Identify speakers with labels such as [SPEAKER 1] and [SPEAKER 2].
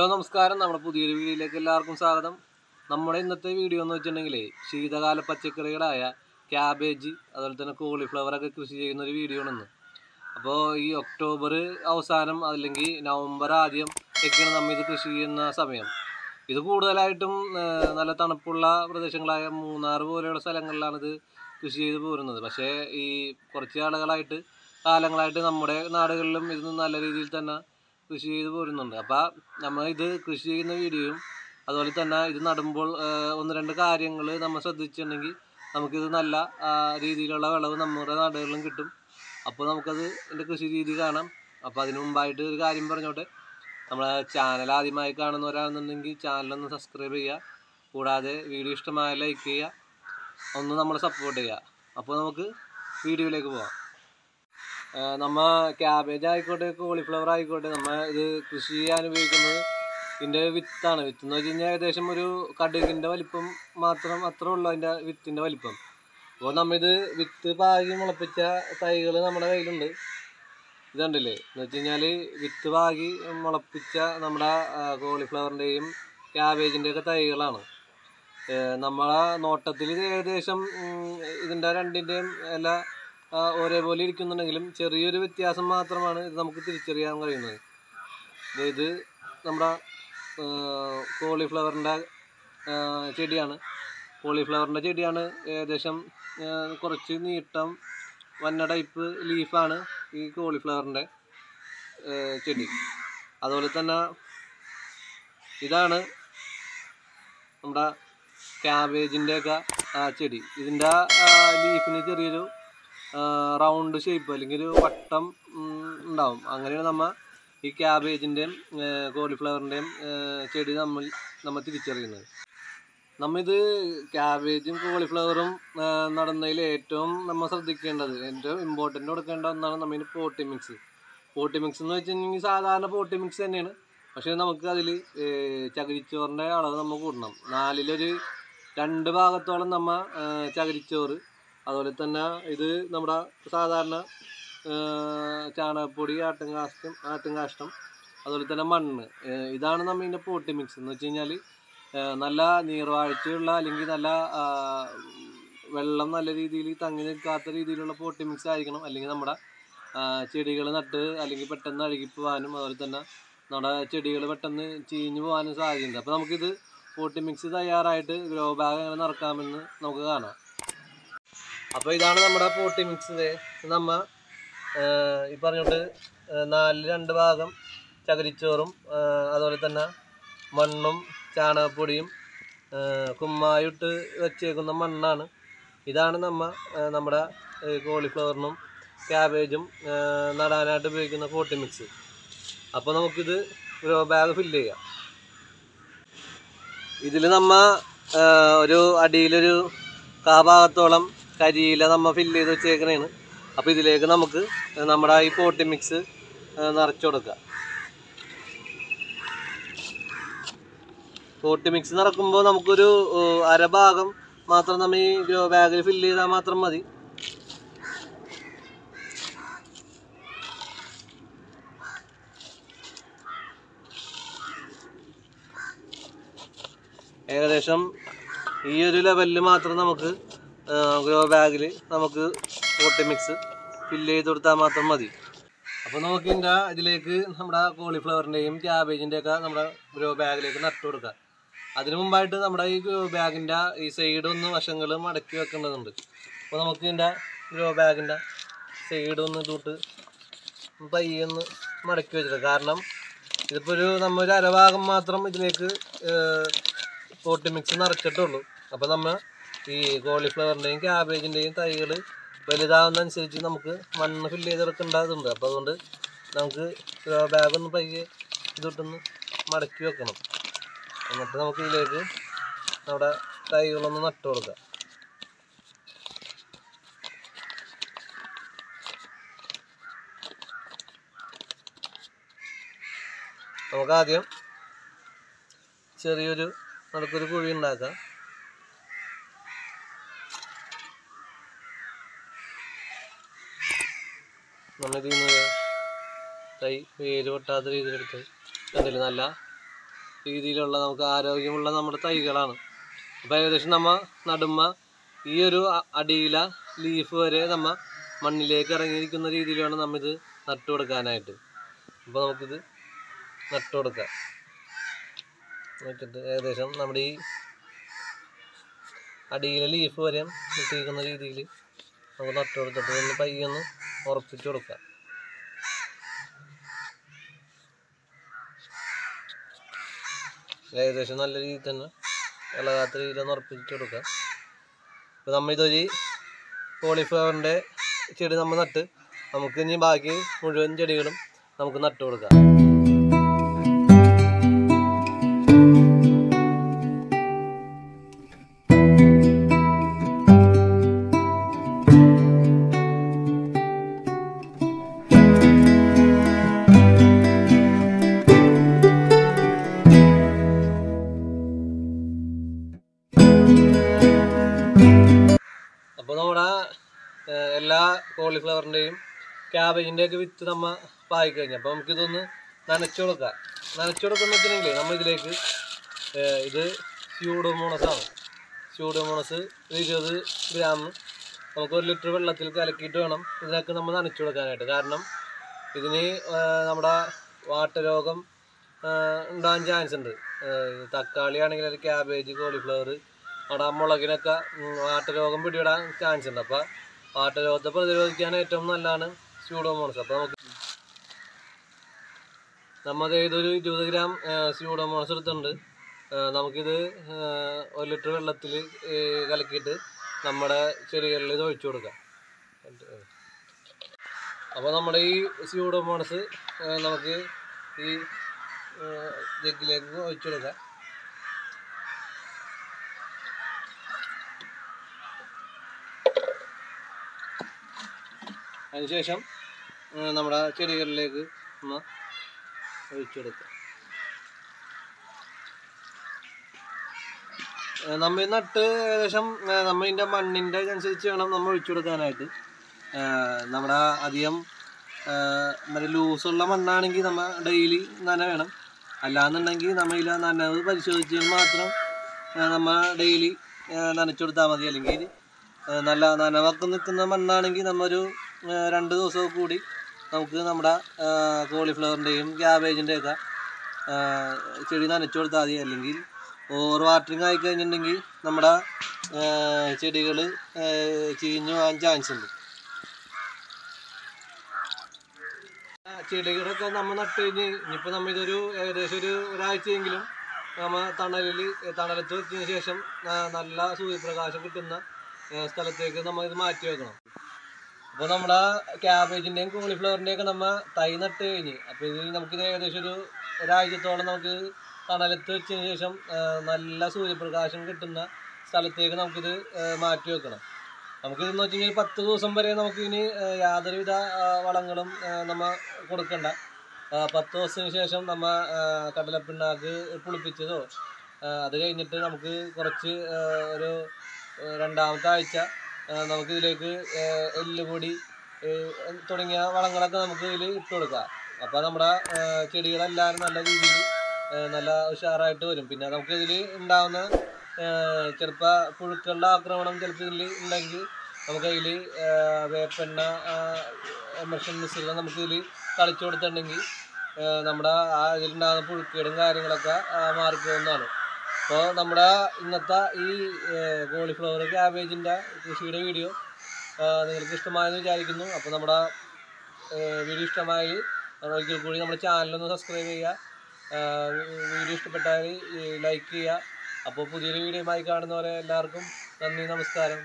[SPEAKER 1] Hello നമസ്കാരം. നമ്മുടെ പുതിയൊരു വീഡിയോയിലേക്ക് എല്ലാവർക്കും സ്വാഗതം. നമ്മുടെ ഇന്നത്തെ വീഡിയോ എന്ന് വെച്ചിട്ടുണ്ടെങ്കിൽ ശീതകാല പച്ചക്കറികളായ ക്യാബേജ് അതുപോലെ തന്നെ കോളിഫ്ലവർ ഒക്കെ കൃഷി ചെയ്യുന്ന ഒരു വീഡിയോ ആണ് അപ്പോൾ ഈ ഒക്ടോബർ അവസാനം അല്ലെങ്കിൽ നവംബർ ആദ്യം ഒക്കെയാണ് നമ്മൾ ഇത് കൃഷി ചെയ്യുന്ന സമയം. ഇത് കൂടുതലായിട്ടും നല്ല തണുപ്പുള്ള പ്രദേശങ്ങളായ മൂന്നാർ പോലെയുള്ള സ്ഥലങ്ങളിലാണ് ഇത് കൃഷി ചെയ്ത് പോരുന്നത്. പക്ഷേ ഈ കുറച്ച് ആളുകളായിട്ട് കാലങ്ങളായിട്ട് നമ്മുടെ നാടുകളിലും ഇത് നല്ല രീതിയിൽ തന്നെ കൃഷി ചെയ്ത് പോരുന്നുണ്ട്. അപ്പോൾ നമ്മൾ ഇത് കൃഷി ചെയ്യുന്ന വീഡിയോയും അതുപോലെ തന്നെ ഇത് നടുമ്പോൾ ഒന്ന് രണ്ട് കാര്യങ്ങൾ നമ്മൾ ശ്രദ്ധിച്ചിട്ടുണ്ടെങ്കിൽ നമുക്കിത് നല്ല രീതിയിലുള്ള വിളവ് നമ്മുടെ നാടുകളിലും കിട്ടും. അപ്പോൾ നമുക്കത് എന്റെ കൃഷി രീതി കാണാം. അപ്പോൾ അതിന് മുമ്പായിട്ട് ഒരു കാര്യം പറഞ്ഞോട്ടെ. നമ്മളെ ചാനൽ ആദ്യമായി കാണുന്നവരാണെന്നുണ്ടെങ്കിൽ ചാനലൊന്ന് സബ്സ്ക്രൈബ് ചെയ്യുക. കൂടാതെ വീഡിയോ ഇഷ്ടമായ ലൈക്ക് ചെയ്യുക. ഒന്ന് നമ്മളെ സപ്പോർട്ട് ചെയ്യുക. അപ്പോൾ നമുക്ക് വീഡിയോയിലേക്ക് പോകാം നമ്മ ക്യാബേജ് ആയിക്കോട്ടെ കോളിഫ്ലവർ ആയിക്കോട്ടെ നമ്മ ഇത് കൃഷി ചെയ്യാൻ ഉപയോഗിക്കുന്നത് ഇതിന്റെ വിത്താണ്. വിത്ത് എന്ന് വെച്ച് കഴിഞ്ഞാൽ ഏകദേശം ഒരു കടുകിന്റെ വലിപ്പം മാത്രം അത്രേ ഉള്ളൂ അതിന്റെ വിത്തിന്റെ വലിപ്പം. അപ്പോൾ നമ്മിത് വിത്ത് പാകി മുളപ്പിച്ച തൈകൾ നമ്മുടെ കയ്യിലുണ്ട്. ഇതുണ്ടല്ലേ എന്ന് വെച്ച് കഴിഞ്ഞാൽ വിത്ത് പാകി മുളപ്പിച്ച നമ്മുടെ കോളിഫ്ലവറിന്റെയും ക്യാബേജിന്റെയൊക്കെ തൈകളാണ്. നമ്മളെ നോട്ടത്തിൽ ഏകദേശം ഇതിന്റെ രണ്ടിന്റെയും എല്ലാ ഒരേപോലെ ഇരിക്കുന്നുണ്ടെങ്കിലും ചെറിയൊരു വ്യത്യാസം മാത്രമാണ് ഇത് നമുക്ക് തിരിച്ചറിയാൻ കഴിയുന്നത്. ഇത് നമ്മുടെ കോളിഫ്ലവറിന്റെ ചെടിയാണ്. കോളിഫ്ലവറിന്റെ ചെടിയാണ് ഏകദേശം കുറച്ച് നീട്ടം വന്ന ടൈപ്പ് ലീഫാണ് ഈ കോളിഫ്ലവറിന്റെ ചെടി. അതുപോലെ തന്നെ ഇതാണ് നമ്മുടെ ക്യാബേജിന്റെയൊക്കെ ചെടി. ഇതിന്റെ ലീഫിന് ചെറിയൊരു റൗണ്ട് ഷേപ്പ് അല്ലെങ്കിൽ ഒരു വട്ടം ഉണ്ടാവും. അങ്ങനെയാണ് നമ്മ ഈ ക്യാബേജിന്റെയും കോളിഫ്ലവറിന്റെയും ചെടി നമ്മൾ നമ്മൾ തിരിച്ചറിയുന്നത്. നമ്മിത് ക്യാബേജും കോളിഫ്ലവറും നടന്നതിൽ ഏറ്റവും നമ്മൾ ശ്രദ്ധിക്കേണ്ടത് ഏറ്റവും ഇമ്പോർട്ടന്റ് കൊടുക്കേണ്ട ഒന്നാണ് നമ്മിന് പോട്ടി മിക്സ് പോട്ടി മിക്സ് എന്ന് വെച്ചിട്ടുണ്ടെങ്കിൽ സാധാരണ പോട്ടി മിക്സ് തന്നെയാണ്. പക്ഷേ നമുക്ക് അതിൽ ചകിരിച്ചോറിന്റെ അളവ് നമ്മൾ കൂട്ടണം. നാലിലൊരു രണ്ട് ഭാഗത്തോളം നമ്മ ഏ, ചകിരിച്ചോറ് അതുപോലെ തന്നെ ഇത് നമ്മുടെ സാധാരണ ചാണകപ്പൊടി ആട്ടുംകാഷ്ടം ആട്ടുംകാഷ്ടം അതുപോലെ തന്നെ മണ്ണ്. ഇതാണ് നമ്മൾ ഇതിന്റെ പോട്ടി മിക്സ് എന്ന് വെച്ച് കഴിഞ്ഞാൽ നല്ല നീർവാഴ്ചയുള്ള അല്ലെങ്കിൽ നല്ല വെള്ളം നല്ല രീതിയിൽ തങ്ങി നിൽക്കാത്ത രീതിയിലുള്ള പോട്ടി മിക്സ് ആയിരിക്കണം. അല്ലെങ്കിൽ നമ്മുടെ ചെടികൾ നട്ട് അല്ലെങ്കിൽ പെട്ടെന്ന് അഴുകി പോകാനും അതുപോലെ തന്നെ നമ്മുടെ ചെടികൾ പെട്ടെന്ന് ചീഞ്ഞു പോകാനും സാധ്യതയുണ്ട്. അപ്പോൾ നമുക്കിത് പോട്ടി മിക്സ് തയ്യാറായിട്ട് ഗ്രോ ബാഗ് അങ്ങനെ നിറക്കാമെന്ന് നമുക്ക് കാണാം. അപ്പോൾ ഇതാണ് നമ്മുടെ പോട്ടി മിക്സ്. നമ്മ ഈ പറഞ്ഞോട്ട് നാലിൽ രണ്ട് ഭാഗം ചകിരിച്ചോറും അതുപോലെ തന്നെ മണ്ണും ചാണകപ്പൊടിയും കുമ്മായിട്ട് വെച്ചേക്കുന്ന മണ്ണാണ് ഇതാണ് നമ്മ നമ്മുടെ കോളിഫ്ലവറിനും ക്യാബേജും നടാനായിട്ട് ഉപയോഗിക്കുന്ന പോട്ടി മിക്സ് അപ്പോൾ നമുക്കിത് ഗ്രോ ബാഗ് ഫില്ല് ചെയ്യാം ഇതിൽ നമ്മ ഒരു അടിയിലൊരു കാ ഭാഗത്തോളം കരിയില നമ്മൾ ഫില്ല് ചെയ്ത് വെച്ചേക്കണേണ്. അപ്പോൾ ഇതിലേക്ക് നമുക്ക് നമ്മുടെ ഈ പോട്ടി മിക്സ് നിറച്ചു കൊടുക്കുക പോട്ടി മിക്സ് നിറക്കുമ്പോൾ നമുക്കൊരു അരഭാഗം മാത്രം നമ്മൾ ഈ ഗ്രോ ബാഗിൽ ഫില്ല് ചെയ്താൽ മാത്രം മതി. ഏകദേശം ഈ ഒരു ലെവലിൽ മാത്രം നമുക്ക് ഗ്രോ ബാഗിൽ നമുക്ക് പോട്ടി മിക്സ് ഫില്ല് ചെയ്ത് കൊടുത്താൽ മാത്രം മതി. അപ്പോൾ നമുക്ക് ഇതിന്റെ ഇതിലേക്ക് നമ്മുടെ കോളിഫ്ലവറിന്റെയും ക്യാബേജിന്റെയൊക്കെ നമ്മുടെ ഗ്രോ ബാഗിലേക്ക് നട്ടു കൊടുക്കാം. അതിനു മുമ്പായിട്ട് നമ്മുടെ ഈ ഗ്രോ ബാഗിന്റെ ഈ സൈഡൊന്ന് വശങ്ങൾ മടക്കി വെക്കേണ്ടതുണ്ട്. അപ്പോൾ നമുക്ക് ഇതിന്റെ ഗ്രോ ബാഗിന്റെ സൈഡ് ഒന്ന് ഇതോട്ട് പയ്യൊന്ന് മടക്കി വെച്ചിട്ട് കാരണം ഇതിപ്പോൾ ഒരു നമ്മ ഒരു അരഭാഗം മാത്രം ഇതിലേക്ക് പോട്ടി മിക്സ് നിറച്ചിട്ടുള്ളൂ. അപ്പോൾ നമ്മൾ ഈ കോളിഫ്ലവറിന്റെയും ക്യാബേജിന്റെയും തൈകൾ വലുതാവുന്നതനുസരിച്ച് നമുക്ക് മണ്ണ് ഫില്ല് ചെയ്തെടുക്കേണ്ടതുണ്ട് അപ്പോൾ അതുകൊണ്ട് നമുക്ക് ബാഗ് ഒന്ന് പയ്യെ ഇതൊട്ടൊന്ന് മടക്കി വെക്കണം. എന്നിട്ട് നമുക്ക് ഇതിലേക്ക് നമ്മുടെ തൈകളൊന്ന് നട്ടു കൊടുക്കാം. നമുക്കാദ്യം ചെറിയൊരു നടക്കൊരു കുഴി ഉണ്ടാക്കാം. നമ്മളിതിൽ നിന്ന് തൈ വേര് പൊട്ടാത്ത രീതിയിലെടുത്ത് അതിൽ നല്ല രീതിയിലുള്ള നമുക്ക് ആരോഗ്യമുള്ള നമ്മുടെ തൈകളാണ്. അപ്പോൾ ഏകദേശം നമ്മൾ നടുമ്പ ഈ ഒരു അടിയില ലീഫ് വരെ നമ്മൾ മണ്ണിലേക്ക് ഇറങ്ങിയിരിക്കുന്ന രീതിയിൽ വേണം നമ്മ ഇത് നട്ടു കൊടുക്കാനായിട്ട്. അപ്പോൾ നമുക്കിത് നട്ടു കൊടുക്കാം. നോക്കിയിട്ട് ഏകദേശം നമ്മുടെ ഈ അടിയിലെ ലീഫ് വരെ കിട്ടിയിരിക്കുന്ന രീതിയിൽ നമുക്ക് നട്ടു കൊടുത്തിട്ട് ഒന്ന് പയ്യൊന്ന് ഉറപ്പിച്ച് കൊടുക്കുക. ഏകദേശം നല്ല രീതിയിൽ തന്നെ ഇളകാത്ത രീതിയിൽ ഒന്ന് കൊടുക്കുക. കൊടുക്കാം ഇപ്പം നമ്മൾ ഇതൊരു കോളിഫ്ലവറിന്റെ ചെടി നമ്മൾ നട്ട് നമുക്ക് ഇനി ബാക്കി മുഴുവൻ ചെടികളും നമുക്ക് നട്ടു കൊടുക്കാം. ക്യാബേജിന്റെ ഒക്കെ വിത്ത് നമ്മ പായി കഴിഞ്ഞു അപ്പോൾ നമുക്കിതൊന്ന് നനച്ചു കൊടുക്കാം. നനച്ചു കൊടുക്കുന്ന നമ്മൾ ഇതിലേക്ക് ഇത് സ്യൂഡോമോണസ് ആണ്. സ്യൂഡോമോണസ് ഇരുപത് ഗ്രാം നമുക്ക് ഒരു ലിറ്റർ വെള്ളത്തിൽ കലക്കിയിട്ട് വേണം ഇതിനൊക്കെ നമ്മൾ നനച്ചു കൊടുക്കാനായിട്ട്. കാരണം ഇതിന് നമ്മുടെ വാട്ടരോഗം രോഗം ഉണ്ടാകാൻ ചാൻസ് ഉണ്ട്. തക്കാളി ആണെങ്കിൽ അത് ക്യാബേജ് കോളിഫ്ലവർ അവിടെ മുളകിനൊക്കെ വാട്ട വാട്ടരോഗം പിടിപെടാൻ ചാൻസ് ഉണ്ട്. അപ്പോൾ വാട്ടരോഗത്തെ പ്രതിരോധിക്കാൻ ഏറ്റവും നല്ലതാണ് സ്യൂഡോമോണസ്. അപ്പോൾ നമുക്ക് നമ്മൾ ഇതൊരു ഇരുപത് ഗ്രാം സ്യൂഡോമോണസ് എടുത്തിട്ടുണ്ട്. നമുക്കിത് ഒരു ലിറ്റർ വെള്ളത്തിൽ കലക്കിയിട്ട് നമ്മുടെ ചെടികളിൽ ഇത് ഒഴിച്ചു കൊടുക്കാം. അപ്പോൾ നമ്മുടെ ഈ സ്യൂഡോമോണസ് നമുക്ക് ഈ ജഗ്ഗിലേക്ക് ഒഴിച്ചു കൊടുക്കാം. അതിനുശേഷം നമ്മുടെ ചെടികളിലേക്ക് ഒന്ന് ഒഴിച്ചു ഏഹ്, നട്ട് ഏകദേശം നമ്മളിന്റെ മണ്ണിന്റെ അനുസരിച്ച് വേണം നമ്മൾ ഒഴിച്ചു കൊടുക്കാനായിട്ട് നമ്മുടെ അധികം നല്ല ലൂസുള്ള മണ്ണാണെങ്കിൽ നമ്മൾ ഡെയിലി നന വേണം. അല്ലാന്നുണ്ടെങ്കിൽ നമ്മൾ ഇതിലെ നനവ് പരിശോധിച്ചാൽ മാത്രം നമ്മൾ ഡെയിലി നനച്ചു കൊടുത്താൽ മതി. അല്ലെങ്കിൽ നല്ല നനവൊക്കെ നിൽക്കുന്ന മണ്ണാണെങ്കിൽ നമ്മൊരു രണ്ട് ദിവസമൊക്കെ കൂടി നമുക്ക് നമ്മുടെ കോളിഫ്ലവറിന്റെയും ക്യാബേജിന്റെയൊക്കെ ചെടി നനച്ചു കൊടുത്താൽ മതി. അല്ലെങ്കിൽ ഓവർ വാട്ടറിങ് ആയി കഴിഞ്ഞിട്ടുണ്ടെങ്കിൽ നമ്മുടെ ചെടികൾ ചീഞ്ഞു പോകാൻ ചാൻസ് ഉണ്ട്. ചെടികളൊക്കെ നമ്മൾ നട്ട് കഴിഞ്ഞ് ഇനിയിപ്പോൾ നമ്മൾ ഇതൊരു ഏകദേശം ഒരു ഒരാഴ്ചയെങ്കിലും നമ്മൾ തണലിൽ തണലത്ത് വെച്ചതിന് ശേഷം നല്ല സൂര്യപ്രകാശം കിട്ടുന്ന സ്ഥലത്തേക്ക് നമ്മൾ ഇത് മാറ്റി വെക്കണം. അപ്പോൾ നമ്മുടെ ക്യാബേജിന്റെയും കോളിഫ്ലവറിന്റെയും ഒക്കെ നമ്മൾ തൈ നട്ട് കഴിഞ്ഞ്. അപ്പോൾ ഇത് നമുക്കിത് ഏകദേശം ഒരു ഒരാഴ്ചത്തോളം നമുക്ക് തണലത്ത് വെച്ചതിന് ശേഷം നല്ല സൂര്യപ്രകാശം കിട്ടുന്ന സ്ഥലത്തേക്ക് നമുക്കിത് മാറ്റി വെക്കണം. നമുക്കിതെന്ന് വെച്ച് കഴിഞ്ഞാൽ പത്ത് ദിവസം വരെ നമുക്കിനി ആ, യാതൊരുവിധ വളങ്ങളും നമ്മ കൊടുക്കണ്ട. പത്ത് ദിവസത്തിന് ശേഷം നമ്മ കടലപ്പിണ്ണാക്ക് പുളിപ്പിച്ചതോ അത് കഴിഞ്ഞിട്ട് നമുക്ക് കുറച്ച് ഒരു രണ്ടാമത്തെ ആഴ്ച ആ, നമുക്കിതിലേക്ക് ആ, എല്ലുപൊടി തുടങ്ങിയ വളങ്ങളൊക്കെ നമുക്ക് ഇതിൽ ഇട്ട് കൊടുക്കാം. അപ്പോൾ നമ്മുടെ ചെടികളെല്ലാവരും നല്ല രീതിയിൽ നല്ല ഉഷാറായിട്ട് വരും. പിന്നെ നമുക്ക് ഇതിൽ ഉണ്ടാകുന്ന ചിലപ്പോൾ പുഴുക്കളുടെ ആക്രമണം ചിലപ്പോൾ ഇതിൽ ഉണ്ടെങ്കിൽ നമുക്ക് അതിൽ വേപ്പെണ്ണ എമർഷൻ മിശ്രിതം നമുക്ക് ഇതിൽ തളിച്ചു കൊടുത്തിട്ടുണ്ടെങ്കിൽ നമ്മുടെ ആ ഇതിലുണ്ടാകുന്ന പുഴുക്കേടും കാര്യങ്ങളൊക്കെ മാറിപ്പോകുന്നതാണ്. അപ്പോൾ നമ്മുടെ ഇന്നത്തെ ഈ കോളിഫ്ലവർ ക്യാബേജിന്റെ കൃഷിയുടെ വീഡിയോ നിങ്ങൾക്ക് ഇഷ്ടമായെന്ന് വിചാരിക്കുന്നു. അപ്പോൾ നമ്മുടെ വീഡിയോ ഇഷ്ടമായി ഒരിക്കൽ കൂടി നമ്മുടെ ചാനലൊന്ന് സബ്സ്ക്രൈബ് ചെയ്യുക. വീഡിയോ ഇഷ്ടപ്പെട്ടാൽ ലൈക്ക് ചെയ്യുക. അപ്പോൾ പുതിയൊരു വീഡിയോയുമായി കാണുന്നവരെ എല്ലാവർക്കും നന്ദി നമസ്കാരം.